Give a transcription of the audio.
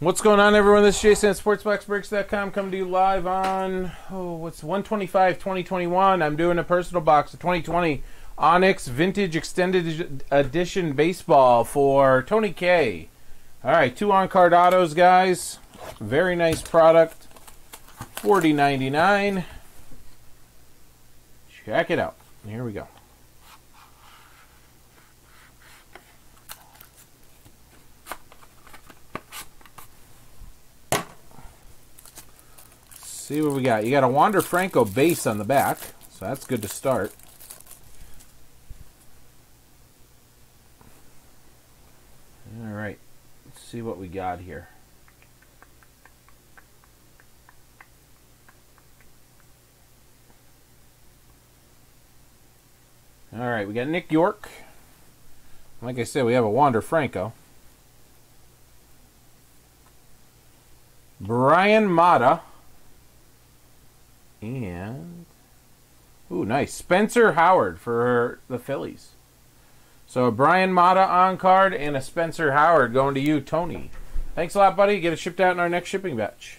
What's going on, everyone? This is Jason at SportsBoxBreaks.com coming to you live on, oh, what's 125 2021. I'm doing a personal box of 2020 Onyx Vintage Extended Edition Baseball for Tony K. All right, two on card autos, guys. Very nice product. Forty ninety nine. Check it out. Here we go. See what we got. You got a Wander Franco base on the back, so that's good to start. All right, let's see what we got here. All right, we got Nick Yorke. Like I said, we have a Wander Franco. Bryan Mata. And ooh, nice. Spencer Howard for the Phillies. So a Bryan Mata on card and a Spencer Howard going to you, Tony. Thanks a lot, buddy. Get it shipped out in our next shipping batch.